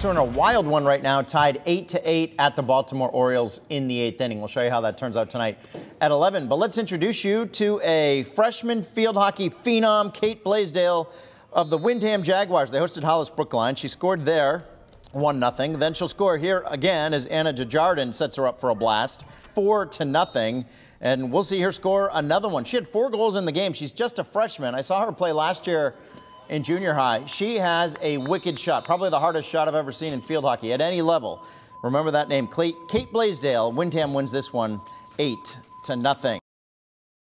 So in a wild one right now, tied eight to eight at the Baltimore Orioles in the eighth inning. We'll show you how that turns out tonight at 11. But let's introduce you to a freshman field hockey phenom, Kate Blaisdell of the Windham Jaguars. They hosted Hollis Brookline. She scored there. One nothing. Then she'll score here again as Anna Desjardins sets her up for a blast. Four to nothing. And we'll see her score another one. She had four goals in the game. She's just a freshman. I saw her play last year in junior high. She has a wicked shot, probably the hardest shot I've ever seen in field hockey at any level. Remember that name, Kate Blaisdell. Windham wins this one eight to nothing.